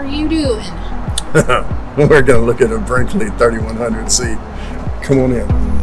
are you doing? We're going to look at a Brinkley 3100C. Come on in.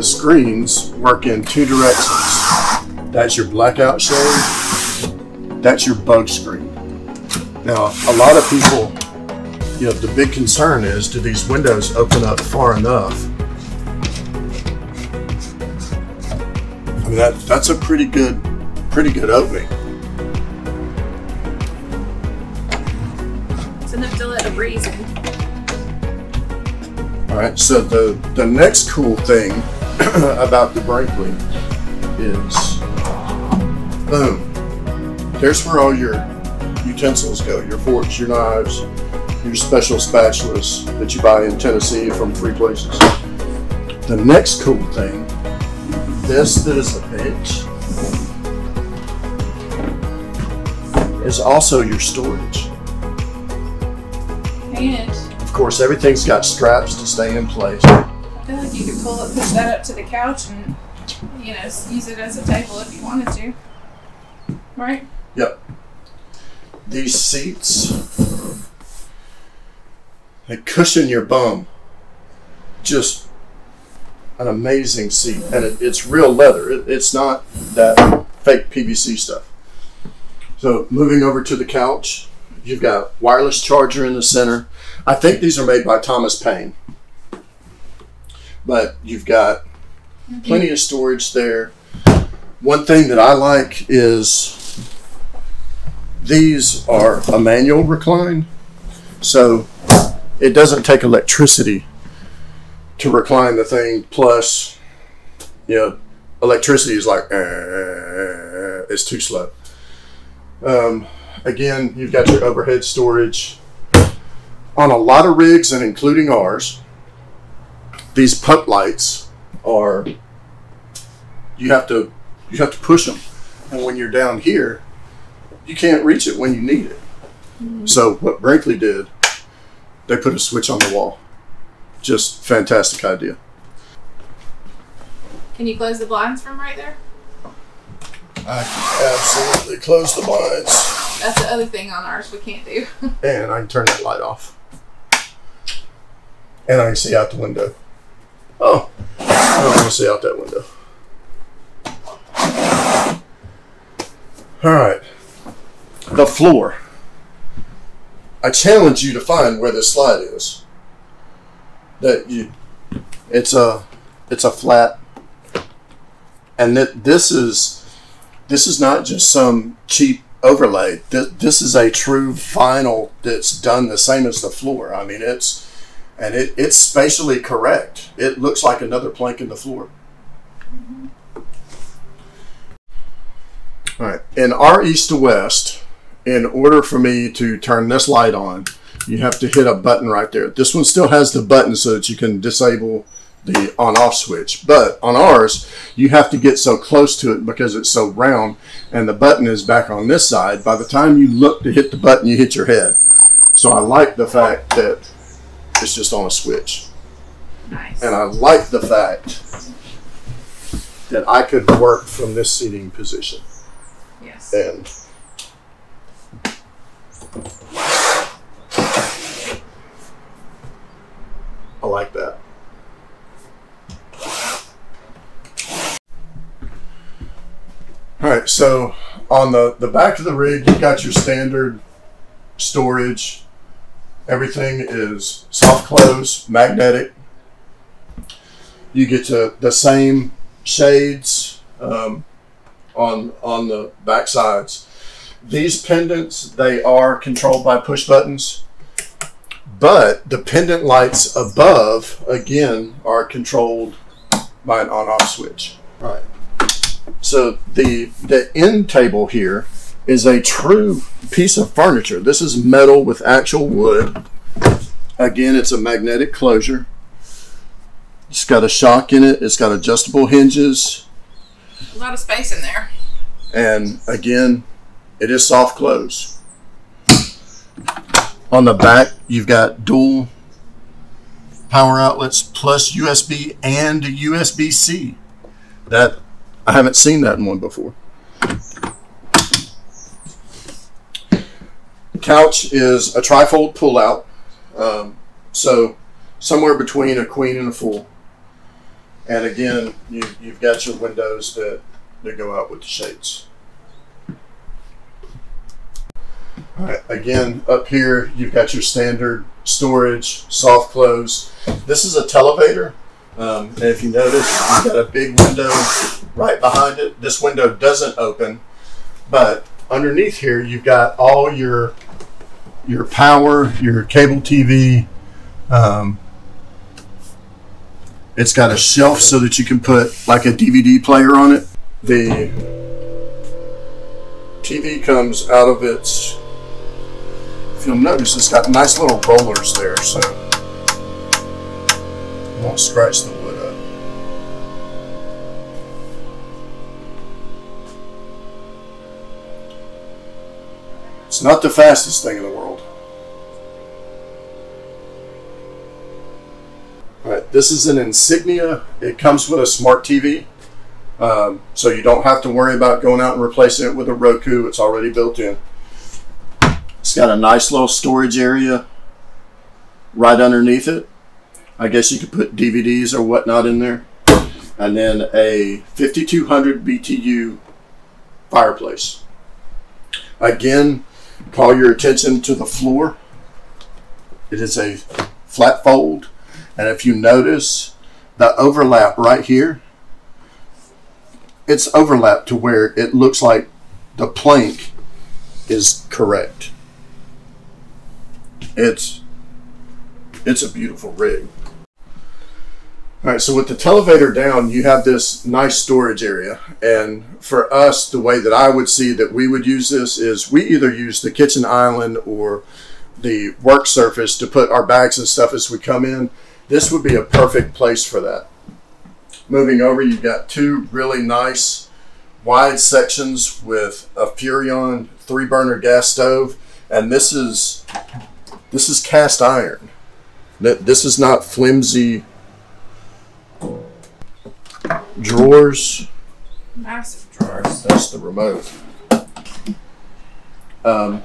The screens work in two directions. That's your blackout shade. That's your bug screen. Now, a lot of people, you know, the big concern is, do these windows open up far enough? I mean, that, that's a pretty good, pretty good opening. It's enough to let a breeze in. All right, so the, the next cool thing about the Brinkley is, boom, there's where all your utensils go, your forks, your knives, your special spatulas that you buy in Tennessee from free places. The next cool thing, this that is a bench, is also your storage. And Of course, everything's got straps to stay in place. Feel like you could pull it, push that up to the couch, and you know, use it as a table if you wanted to. Right? Yep. These seats, they cushion your bum. Just an amazing seat. And it, it's real leather. It, it's not that fake PVC stuff. So moving over to the couch, you've got wireless charger in the center. I think these are made by Thomas Payne. But you've got plenty of storage there. One thing that I like is these are a manual recline, so it doesn't take electricity to recline the thing. Plus, you know, electricity is like "Eh, it's too slow. Um, again, you've got your overhead storage on a lot of rigs, and including ours. These puck lights are you have to you have to push them, and when you're down here, you can't reach it when you need it. Mm-hmm. So what Brinkley did, they put a switch on the wall. Just fantastic idea. Can you close the blinds from right there? I can absolutely close the blinds, That's the other thing on ours we can't do. and I can turn that light off, and I can see out the window. Oh, I don't want to see out that window. All right, the floor. I challenge you to find where this slide is. That you, it's a, it's a flat, and that this is, this is not just some cheap overlay. This, this is a true vinyl that's done the same as the floor. I mean, it's, and it, it's spatially correct. It looks like another plank in the floor. All right, in our East to West, in order for me to turn this light on, you have to hit a button right there. This one still has the button so that you can disable the on off switch. But on ours, you have to get so close to it because it's so round and the button is back on this side. By the time you look to hit the button, you hit your head. So I like the fact that it's just on a switch. Nice. And I like the fact that I could work from this seating position. Yes. And I like that. All right, so on the, the back of the rig, you've got your standard storage. Everything is soft close, magnetic. You get to the same shades um, on on the back sides. These pendants they are controlled by push buttons, but the pendant lights above again are controlled by an on-off switch. Right. So the the end table here is a true piece of furniture. This is metal with actual wood. Again, it's a magnetic closure. It's got a shock in it. It's got adjustable hinges. A lot of space in there. And again, it is soft close. On the back, you've got dual power outlets plus USB and USB C. That I haven't seen that in one before. Couch is a trifold pull out. Um, so somewhere between a queen and a full. And again, you, you've got your windows that, that go out with the shades. All right, again, up here, you've got your standard storage, soft close. This is a televator. Um, and if you notice, you've got a big window right behind it. This window doesn't open, but underneath here, you've got all your your power, your cable TV. Um, it's got a shelf so that you can put like a DVD player on it. The TV comes out of its. If you'll notice, it's got nice little rollers there, so it won't scratch the It's not the fastest thing in the world. All right, this is an Insignia. It comes with a smart TV. Um, so you don't have to worry about going out and replacing it with a Roku. It's already built in. It's got a nice little storage area right underneath it. I guess you could put DVDs or whatnot in there. And then a 5200 BTU fireplace. Again, call your attention to the floor. It is a flat fold. And if you notice the overlap right here, it's overlapped to where it looks like the plank is correct. It's it's a beautiful rig. All right, so with the televator down, you have this nice storage area. And for us, the way that I would see that we would use this is we either use the kitchen island or the work surface to put our bags and stuff as we come in. This would be a perfect place for that. Moving over, you've got two really nice wide sections with a Furrion three burner gas stove. And this is this is cast iron. This is not flimsy drawers. Massive drawers. That's the remote. Um,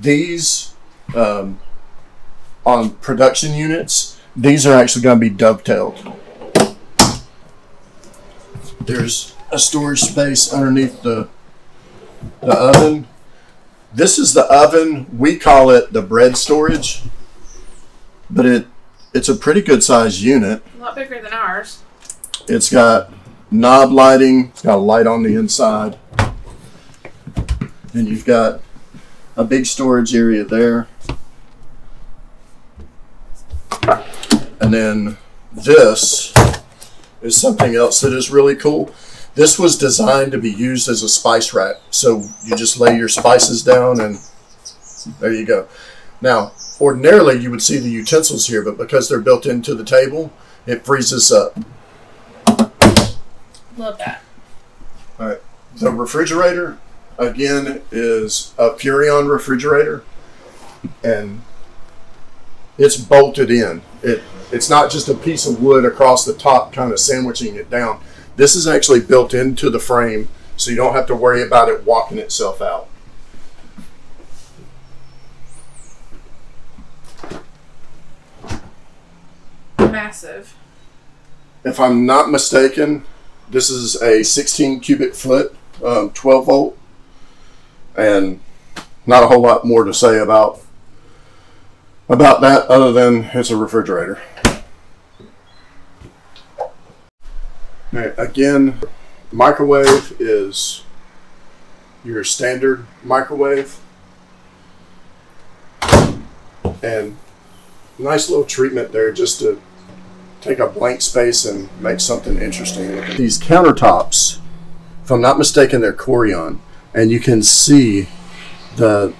these um, on production units, these are actually going to be dovetailed. There's a storage space underneath the the oven. This is the oven. We call it the bread storage, but it it's a pretty good sized unit. A lot bigger than ours. It's got knob lighting. It's got a light on the inside. And you've got a big storage area there. And then this is something else that is really cool. This was designed to be used as a spice rack. So you just lay your spices down and there you go. Now, ordinarily you would see the utensils here, but because they're built into the table, it freezes up. Love that. All right. The refrigerator, again, is a Furrion refrigerator. And it's bolted in. It it's not just a piece of wood across the top, kind of sandwiching it down. This is actually built into the frame, so you don't have to worry about it walking itself out. Massive. If I'm not mistaken, this is a 16 cubic foot, um, 12 volt, and not a whole lot more to say about about that other than it's a refrigerator. Again, microwave is your standard microwave. And nice little treatment there just to take a blank space and make something interesting. These countertops, if I'm not mistaken, they're Corian, and you can see the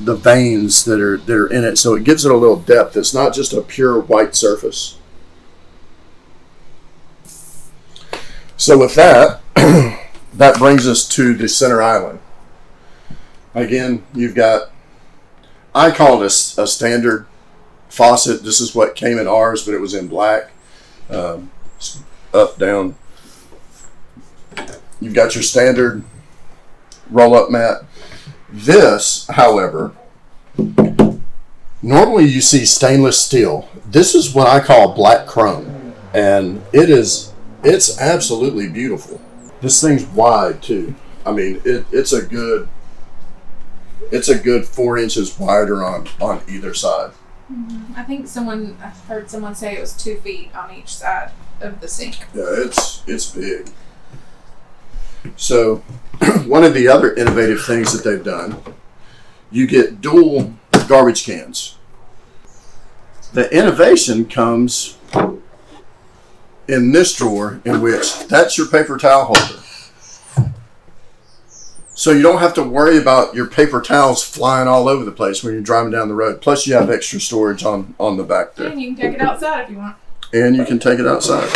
the veins that are that are in it, so it gives it a little depth. It's not just a pure white surface. So with that, that brings us to the center island. Again, you've got I call a, a standard faucet. This is what came in ours, but it was in black. Um, up, down. You've got your standard roll up mat. This, however, normally you see stainless steel. This is what I call black chrome, and it is it's absolutely beautiful. This thing's wide too. I mean, it, it's a good it's a good four inches wider on on either side. Mm-hmm. I think someone I heard someone say it was two feet on each side of the sink. Yeah, it's it's big. So, one of the other innovative things that they've done, you get dual garbage cans. The innovation comes in this drawer, in which that's your paper towel holder. So you don't have to worry about your paper towels flying all over the place when you're driving down the road. Plus, you have extra storage on on the back there, And you can take it outside if you want. and you can take it outside.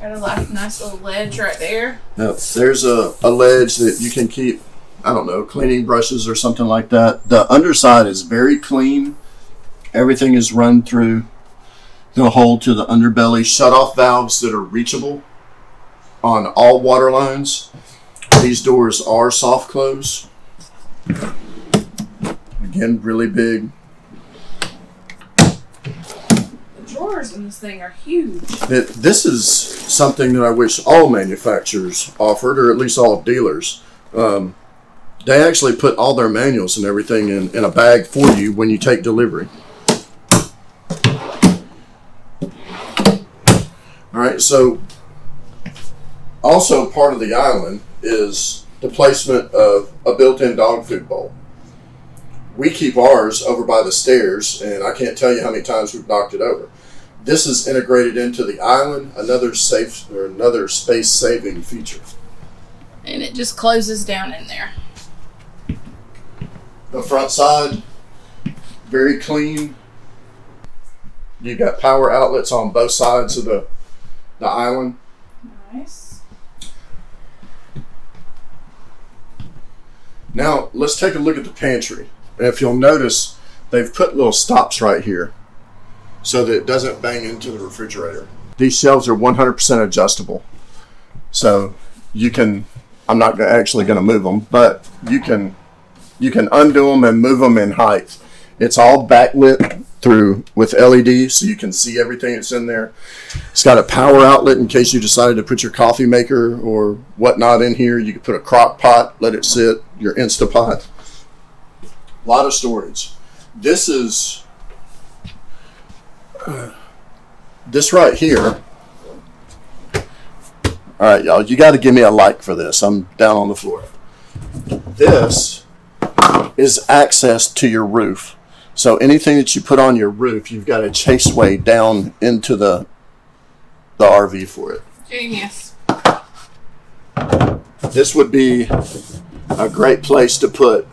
Got a nice little ledge right there. Now, there's a, a ledge that you can keep, I don't know, cleaning brushes or something like that. The underside is very clean. Everything is run through the hole to the underbelly. Shut off valves that are reachable on all water lines. These doors are soft close. Again, really big. The drawers in this thing are huge. It, this is something that I wish all manufacturers offered, or at least all dealers. Um, they actually put all their manuals and everything in, in a bag for you when you take delivery. Right, so also part of the island is the placement of a built-in dog food bowl. We keep ours over by the stairs, and I can't tell you how many times we've knocked it over. This is integrated into the island, another safe or another space-saving feature. And it just closes down in there. The front side, very clean. You've got power outlets on both sides of the the island. Nice. Now let's take a look at the pantry. And if you'll notice, they've put little stops right here so that it doesn't bang into the refrigerator. These shelves are 100% adjustable. So you can, I'm not actually going to move them, but you can, you can undo them and move them in height. It's all backlit through with LED so you can see everything that's in there. It's got a power outlet in case you decided to put your coffee maker or whatnot in here. You could put a crock pot, let it sit, your Instapot. A lot of storage. This is uh, this right here. All right, y'all, you got to give me a like for this. I'm down on the floor. This is access to your roof. So anything that you put on your roof, you've got a chaseway down into the the RV for it. Genius. This would be a great place to put.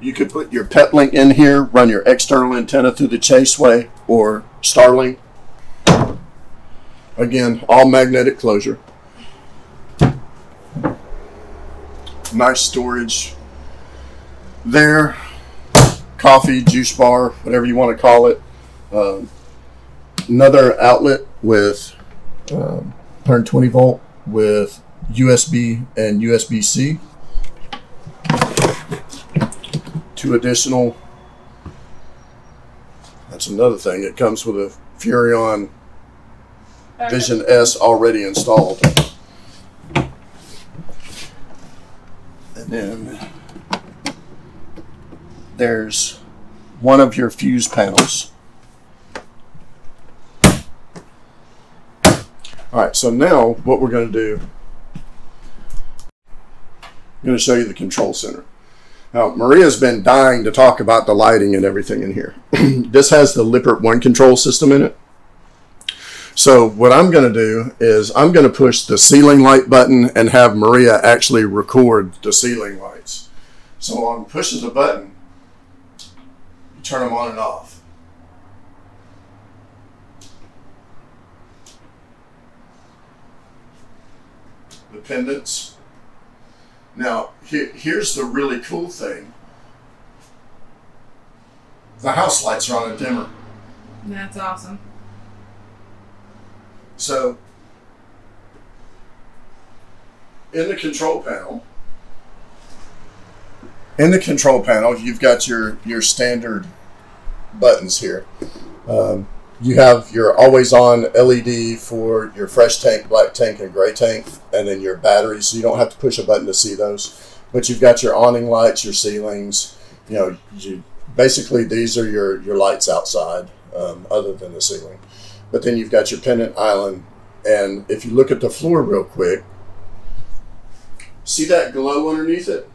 You could put your Peplink in here, run your external antenna through the chaseway or Starlink. Again, all magnetic closure. Nice storage. there, coffee, juice bar, whatever you want to call it. Um, another outlet with um, 120 volt with USB and USB C. Two additional. That's another thing. It comes with a Furrion Vision S already installed. And then there's one of your fuse panels. All right, so now what we're going to do, I'm going to show you the control center. Now, Maria's been dying to talk about the lighting and everything in here. this has the Lippert One control system in it. So what I'm going to do is I'm going to push the ceiling light button and have Maria actually record the ceiling lights. So I'm pushing the button, turn them on and off. The pendants. Now, here, here's the really cool thing. The house lights are on a dimmer. That's awesome. So, in the control panel, in the control panel, you've got your your standard buttons here. Um, you have your always on LED for your fresh tank, black tank, and gray tank, and then your batteries. So you don't have to push a button to see those. But you've got your awning lights, your ceilings. You know, you, basically these are your your lights outside, um, other than the ceiling. But then you've got your pendant island, and if you look at the floor real quick, see that glow underneath it.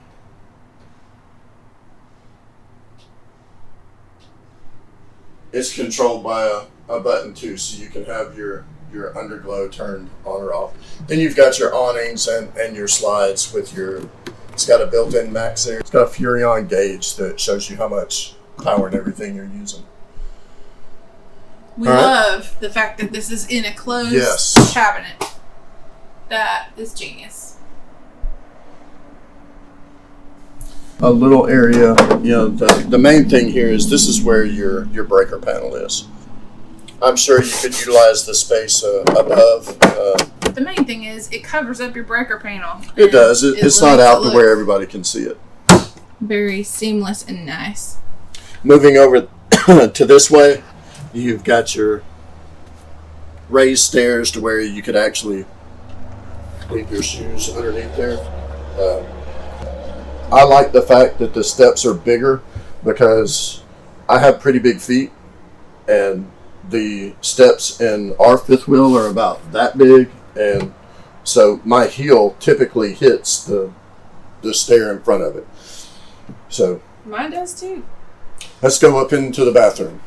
It's controlled by a, a button too, so you can have your your underglow turned on or off. Then you've got your awnings and, and your slides with your. It's got a built-in max there. It's got a Furrion gauge that shows you how much power and everything you're using. We right. love the fact that this is in a closed Yes. cabinet. That is genius. A little area, you know, the, the main thing here is this is where your your breaker panel is. I'm sure you could utilize the space uh, above. Uh, The main thing is it covers up your breaker panel. it does. It, it's not out it to where everybody can see it. very seamless and nice. Moving over to this way, you've got your raised stairs to where you could actually leave your shoes underneath there. Uh, I like the fact that the steps are bigger because I have pretty big feet, and the steps in our fifth wheel are about that big, and so my heel typically hits the the stair in front of it. So Mine does too. Let's go up into the bathroom.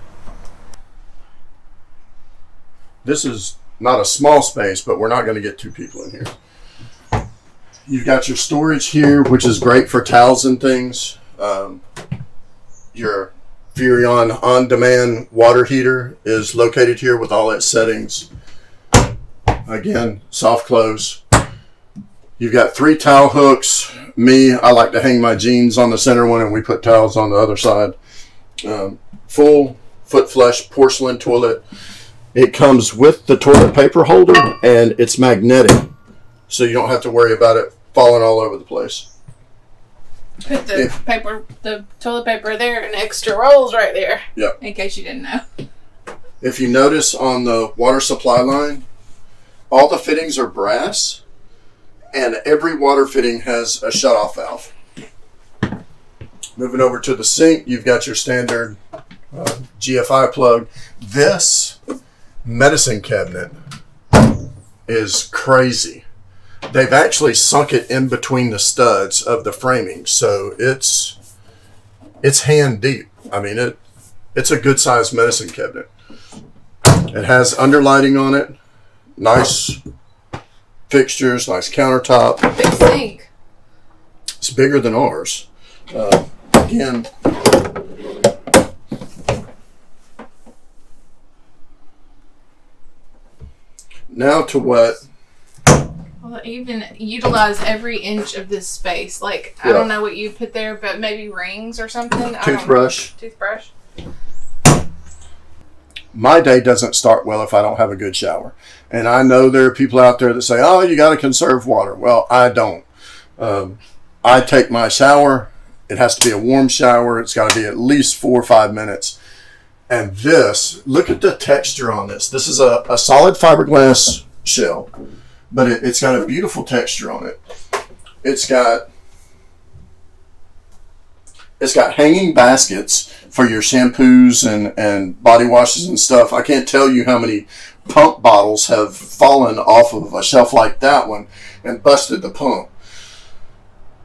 This is not a small space, but we're not going to get two people in here. You've got your storage here, which is great for towels and things. Um, your Furrion on-demand water heater is located here with all its settings. Again, soft close. You've got three towel hooks. Me, I like to hang my jeans on the center one, and we put towels on the other side um, full foot flush porcelain toilet. It comes with the toilet paper holder and it's magnetic, so you don't have to worry about it falling all over the place. Put the paper, the toilet paper there, and extra rolls right there. Yep. In case you didn't know. If you notice on the water supply line, all the fittings are brass, and every water fitting has a shutoff valve. Moving over to the sink, you've got your standard uh, GFI plug. This medicine cabinet is crazy. They've actually sunk it in between the studs of the framing, so it's it's hand deep. I mean it it's a good sized medicine cabinet. It has underlighting on it, nice fixtures, nice countertop. Big sink. It's bigger than ours. Uh, again, now to what Well, even utilize every inch of this space. Like I don't know what you put there, but maybe rings or something. I don't know. Toothbrush. Toothbrush. my day doesn't start well if I don't have a good shower. And I know there are people out there that say, "Oh, you got to conserve water." Well, I don't. Um, I take my shower. It has to be a warm shower. It's got to be at least four or five minutes. And this, look at the texture on this. This is a, a solid fiberglass shell, but it, it's got a beautiful texture on it. It's got it's got hanging baskets for your shampoos and, and body washes and stuff. I can't tell you how many pump bottles have fallen off of a shelf like that one and busted the pump.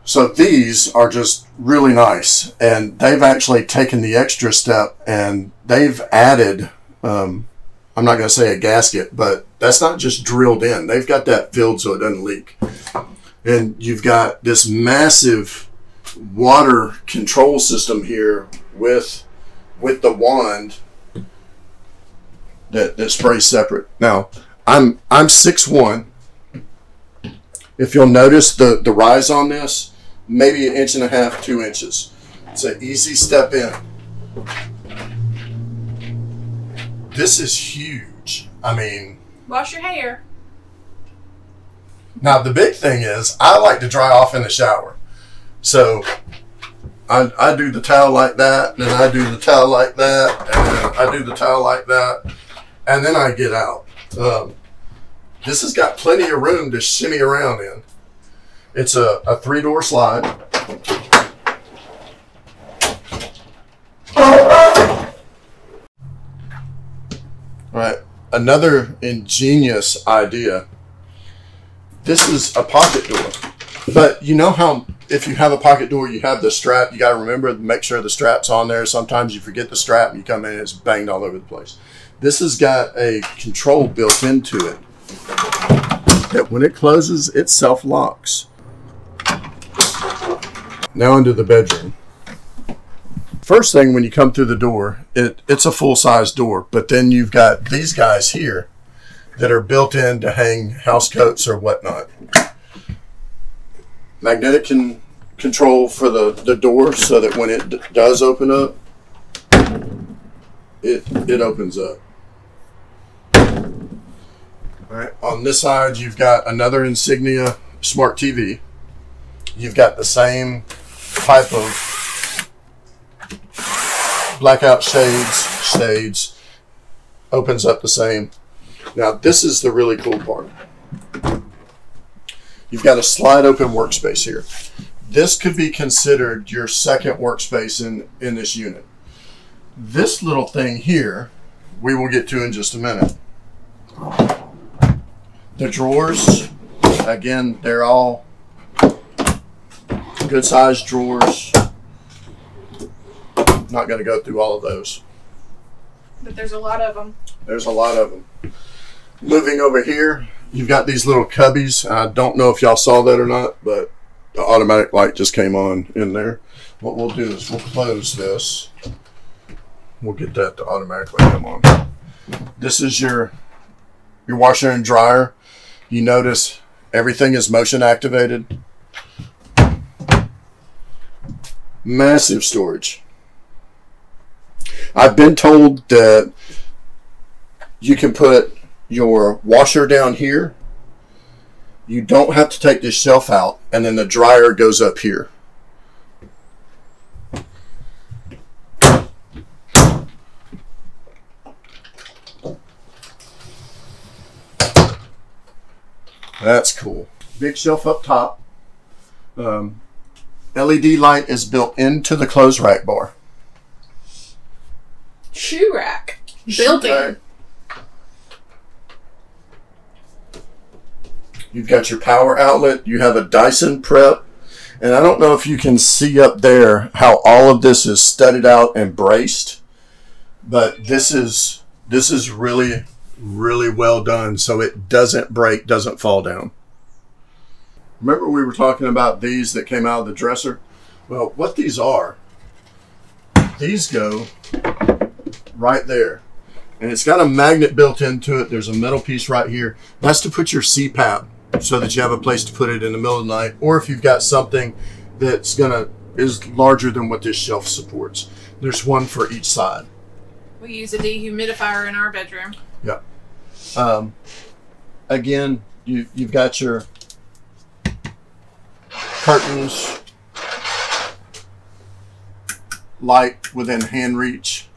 So these are just really nice, and they've actually taken the extra step and they've added. Um, I'm not going to say a gasket, but that's not just drilled in. They've got that filled so it doesn't leak, and you've got this massive water control system here with with the wand that, that sprays separate. Now, I'm I'm six one. If you'll notice the the rise on this, maybe an inch and a half, two inches. It's an easy step in. This is huge. I mean, Wash your hair. now the big thing is I like to dry off in the shower. So I, I do the towel like that, then I do the towel like that, and then I do the towel like that, and then I get out. Um, this has got plenty of room to shimmy around in. It's a, a three door slide. All right, another ingenious idea. This is a pocket door. But you know how if you have a pocket door, you have the strap. You got to remember to make sure the strap's on there. Sometimes you forget the strap and you come in and it's banged all over the place. This has got a control built into it that when it closes, it self locks. Now into the bedroom. First thing when you come through the door, it, it's a full size door, but then you've got these guys here that are built in to hang house coats or whatnot magnetic can control for the, the door so that when it does open up, it it opens up. All right. On this side, you've got another Insignia smart TV. You've got the same type of blackout shades. Shades opens up the same. Now this is the really cool part. You've got a slide open workspace here. This could be considered your second workspace in, in this unit. This little thing here, we will get to in just a minute. The drawers, again, they're all good sized drawers. Not going to go through all of those. But there's a lot of them. There's a lot of them. Moving over here, you've got these little cubbies. I don't know if y'all saw that or not, but the automatic light just came on in there. What we'll do is we'll close this. We'll get that to automatically come on. This is your your washer and dryer. You notice everything is motion activated. Massive storage. I've been told that you can put your washer down here. You don't have to take this shelf out, and then the dryer goes up here. That's cool. Big shelf up top. Um, LED light is built into the clothes rack bar. Shoe rack. Built in. You've got your power outlet. You have a Dyson prep. And I don't know if you can see up there how all of this is studded out and braced, but this is this is really really well done so it doesn't break, doesn't fall down. Remember we were talking about these that came out of the dresser? Well, what these are, these go right there. And it's got a magnet built into it. There's a metal piece right here. That's to put your CPAP so that you have a place to put it in the middle of the night, or if you've got something that's gonna is larger than what this shelf supports. There's one for each side. We use a dehumidifier in our bedroom. Um, again, you you've got your curtains, light within hand reach.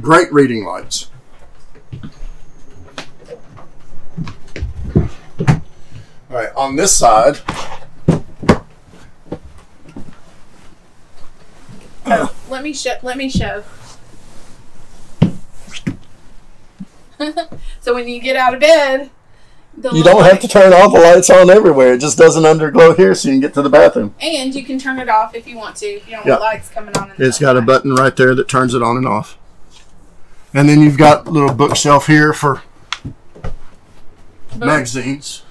Great reading lights. All right, on this side, Oh, let me show. Let me show. so when you get out of bed, the you don't have to turn all the lights on everywhere. It just doesn't underglow here, so you can get to the bathroom. And you can turn it off if you want to. If you don't Yeah. want lights coming on. In the It's got a button right there that turns it on and off. And then you've got a little bookshelf here for magazines.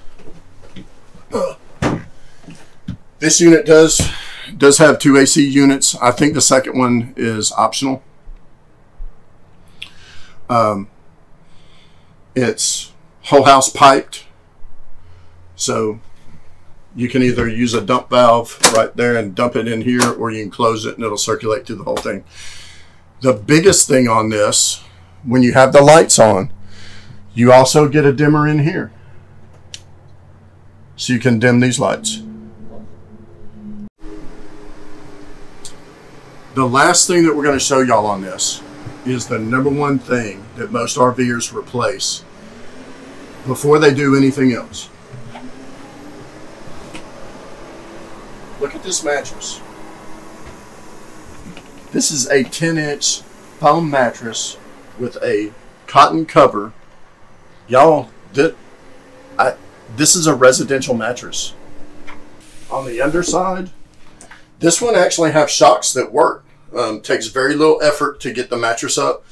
This unit does does have two AC units. I think the second one is optional. Um, it's whole house piped, so you can either use a dump valve right there and dump it in here, or you can close it and it'll circulate through the whole thing. The biggest thing on this, when you have the lights on, you also get a dimmer in here. So you can dim these lights. The last thing that we're going to show y'all on this is the number one thing that most RVers replace before they do anything else. Look at this mattress. This is a 10 inch foam mattress with a cotton cover. Y'all, I this is a residential mattress. On the underside, this one actually have shocks that work. Um, takes very little effort to get the mattress up,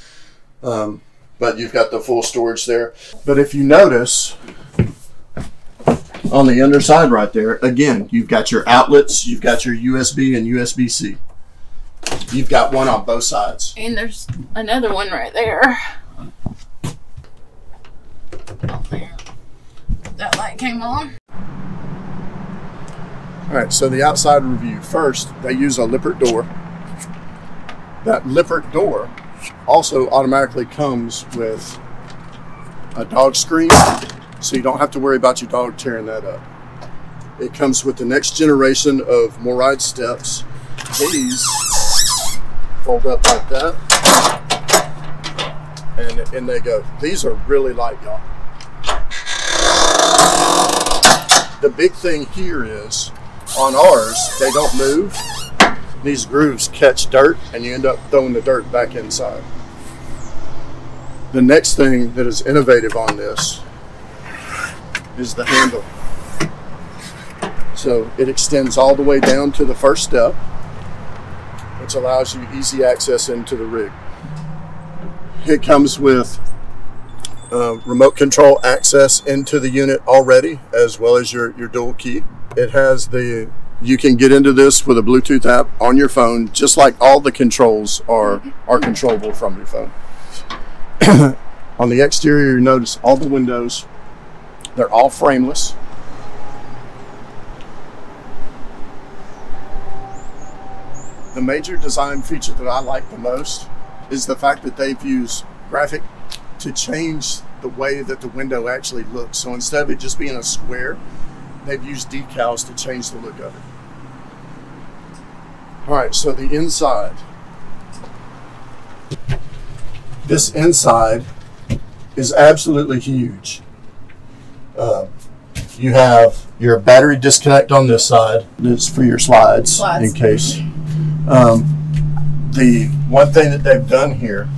um, but you've got the full storage there. But if you notice, on the underside right there, again, you've got your outlets, you've got your USB and USB C. You've got one on both sides. And there's another one right there. Oh, there. That light came on. All right, so the outside review. First, they use a Lippert door. That Lippert door also automatically comes with a dog screen, so you don't have to worry about your dog tearing that up. It comes with the next generation of MORryde steps. These fold up like that, and and they go. These are really light, y'all. The big thing here is on ours, they don't move. These grooves catch dirt and you end up throwing the dirt back inside. The next thing that is innovative on this is the handle. So it extends all the way down to the first step, which allows you easy access into the rig. It comes with uh, remote control access into the unit already, as well as your, your dual key. It has the you can get into this with a Bluetooth app on your phone, just like all the controls are are controllable from your phone. on the exterior, you notice all the windows; they're all frameless. The major design feature that I like the most is the fact that they've used graphic to change the way that the window actually looks. So instead of it just being a square, they've used decals to change the look of it. All right, so the inside. This inside is absolutely huge. Uh, you have your battery disconnect on this side. That's for your slides, Slides. in case. Um, the one thing that they've done here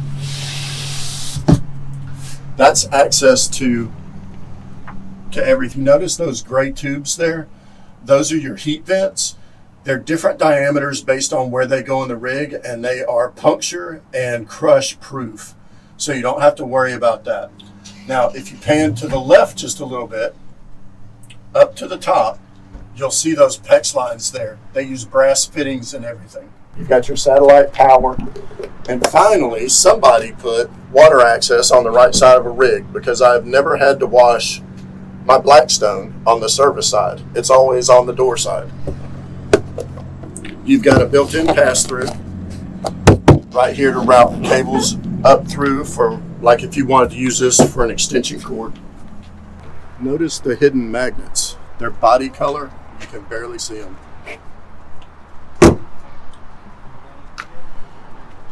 that's access to to everything. Notice those gray tubes there? Those are your heat vents. They're different diameters based on where they go in the rig, and they are puncture and crush proof. So you don't have to worry about that. Now, if you pan to the left just a little bit, up to the top, you'll see those PEX lines there. They use brass fittings and everything. You've got your satellite power. And finally, somebody put water access on the right side of a rig because I've never had to wash my Blackstone on the service side. It's always on the door side. You've got a built-in pass-through right here to route cables up through for like if you wanted to use this for an extension cord. Notice the hidden magnets. Their body color, you can barely see them.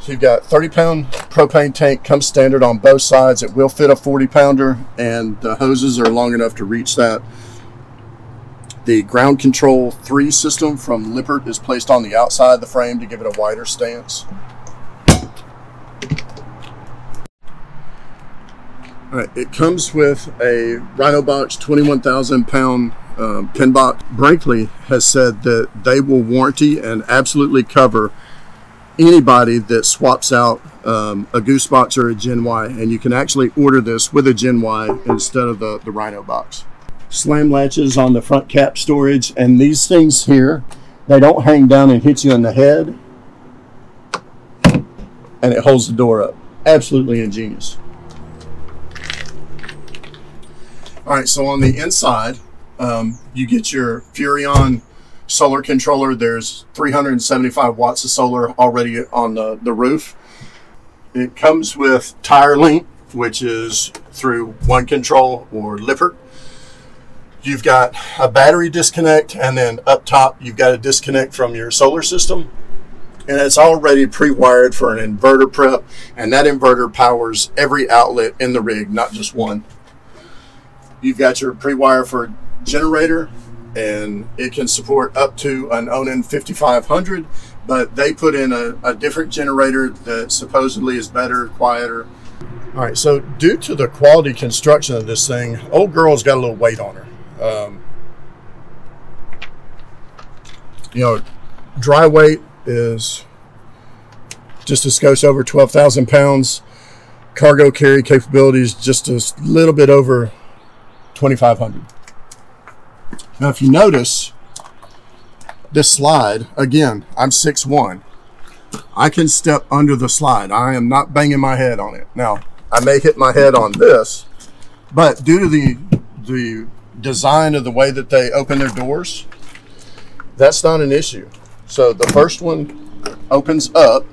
You've got 30 pound propane tank, comes standard on both sides. It will fit a 40 pounder, and the hoses are long enough to reach that. The ground control 3 system from Lippert is placed on the outside of the frame to give it a wider stance. All right, it comes with a Rhino Box 21,000 pound um, pin box. Brinkley has said that they will warranty and absolutely cover anybody that swaps out um, a Goose Box or a Gen Y, and you can actually order this with a Gen Y instead of the, the Rhino box. Slam latches on the front cap storage, and these things here, they don't hang down and hit you in the head, and it holds the door up. Absolutely ingenious. All right, so on the inside, um, you get your Furrion solar controller. There's 375 watts of solar already on the, the roof. It comes with TireLinc, which is through One Control or Lippert. You've got a battery disconnect, and then up top, you've got a disconnect from your solar system. And it's already pre wired for an inverter prep, and that inverter powers every outlet in the rig, not just one. You've got your pre wire for generator, and it can support up to an Onan 5500 but they put in a, a, different generator that supposedly is better quieter. All right so due to the quality construction of this thing old girl's got a little weight on her. Um, you know dry weight is just a skosh over 12,000 pounds. Cargo carry capability is just a little bit over 2,500 now, if you notice this slide, again, I'm 6'1". I can step under the slide. I am not banging my head on it. Now, I may hit my head on this, but due to the, the design of the way that they open their doors, that's not an issue. So the first one opens up.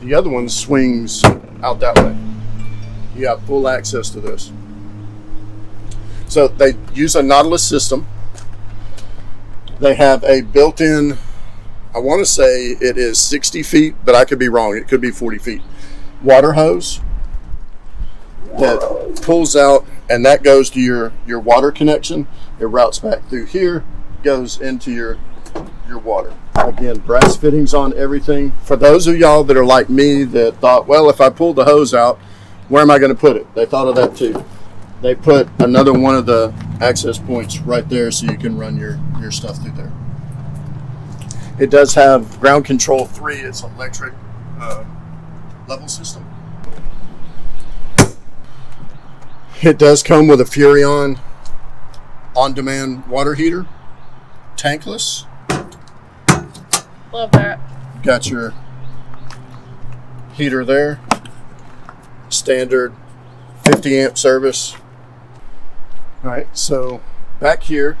The other one swings out that way. You have full access to this. So they use a Nautilus system. They have a built-in, I want to say it is 60 feet, but I could be wrong. It could be 40 feet. Water hose that pulls out and that goes to your, your water connection. It routes back through here, goes into your, your water. Again, brass fittings on everything. For those of y'all that are like me that thought, well, if I pull the hose out, where am I going to put it? They thought of that too they put another one of the access points right there so you can run your, your stuff through there. It does have ground control 3. It's an electric uh, level system. It does come with a Furrion on-demand water heater, tankless. Love that. Got your heater there, standard 50 amp service, all right, so back here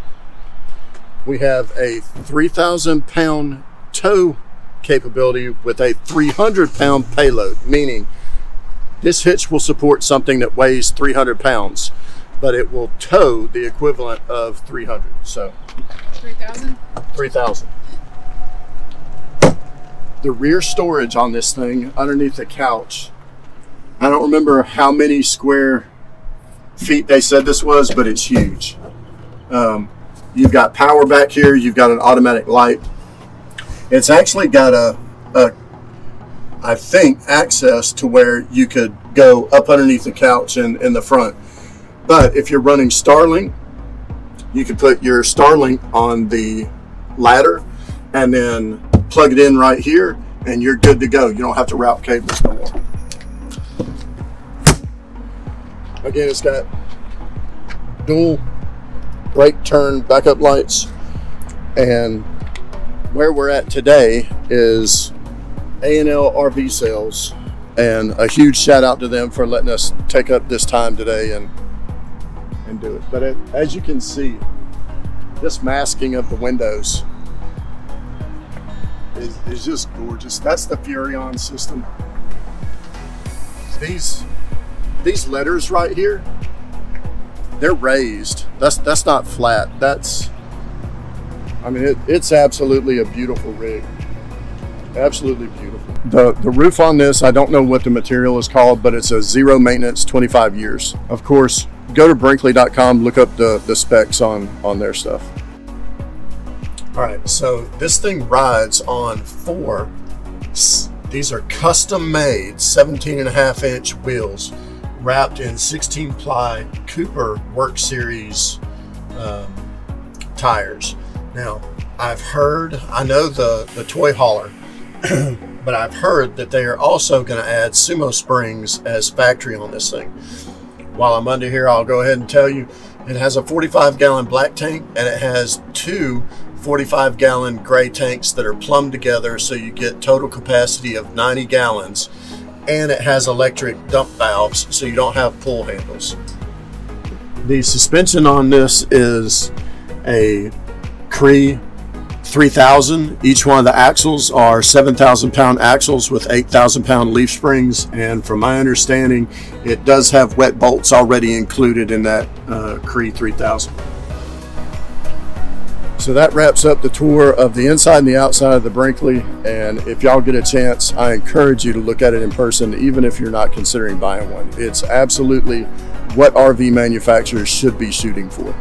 we have a 3,000 pound tow capability with a 300 pound payload, meaning this hitch will support something that weighs 300 pounds, but it will tow the equivalent of 300. So 3,000? 3,000. The rear storage on this thing underneath the couch, I don't remember how many square feet they said this was, but it's huge. Um, you've got power back here. You've got an automatic light. It's actually got a, a, I think, access to where you could go up underneath the couch and in the front. But if you're running Starlink, you could put your Starlink on the ladder and then plug it in right here and you're good to go. You don't have to route cables no more. Again, it's got dual brake turn backup lights. And where we're at today is A&L RV sales And a huge shout out to them for letting us take up this time today and and do it. But it, as you can see, this masking of the windows is, is just gorgeous. That's the Furrion system. These these letters right here, they're raised. That's that's not flat. That's I mean it, it's absolutely a beautiful rig. Absolutely beautiful. The the roof on this, I don't know what the material is called, but it's a zero maintenance 25 years. Of course, go to brinkley.com, look up the, the specs on, on their stuff. All right, so this thing rides on four, these are custom made 17 and a half inch wheels wrapped in 16 ply Cooper Work Series um, tires. Now, I've heard, I know the, the toy hauler, but I've heard that they are also going to add sumo springs as factory on this thing. While I'm under here, I'll go ahead and tell you it has a 45 gallon black tank and it has two 45 gallon gray tanks that are plumbed together so you get total capacity of 90 gallons and it has electric dump valves so you don't have pull handles. The suspension on this is a CRE 3000. Each one of the axles are 7,000 pound axles with 8,000 pound leaf springs. And from my understanding, it does have wet bolts already included in that uh, CRE 3000. So that wraps up the tour of the inside and the outside of the Brinkley. And if y'all get a chance, I encourage you to look at it in person, even if you're not considering buying one. It's absolutely what RV manufacturers should be shooting for.